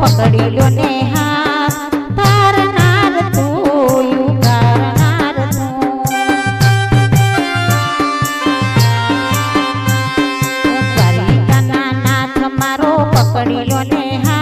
પકડી લો ને હાથ તારનાર તું યુગારનાર તું દ્વારિકાના નાથ મારો પકડી લો ને હાથ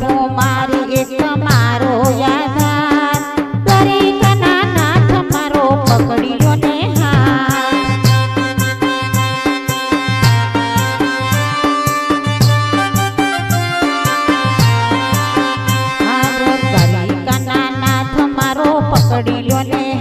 દયાળુ મારી એક મારો યાદાર દરેકના નાથ મારો પકડી લો પકડી લો ને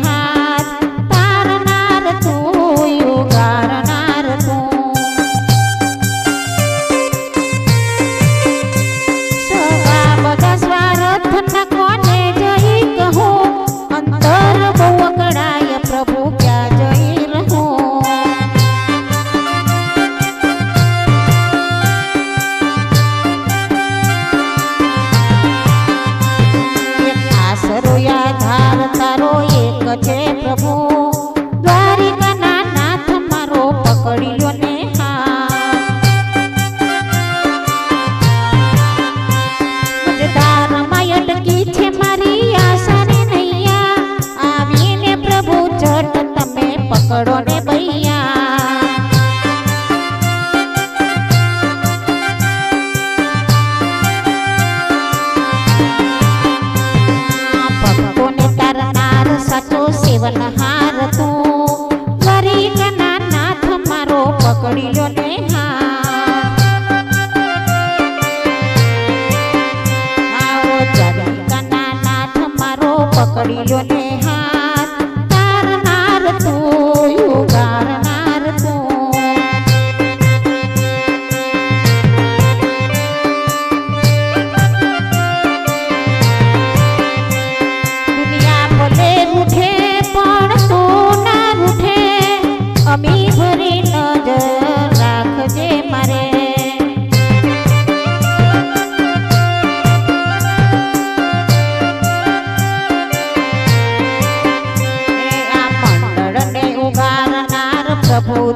પકડી લો ને આવો કના નાથ મારો પકડી લો ને પ્રભુ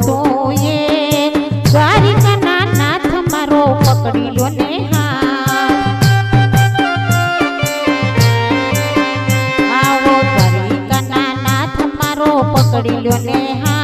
મારો પકડી લો આવો દ્વારિકાના નાથ પકડી લો ને હા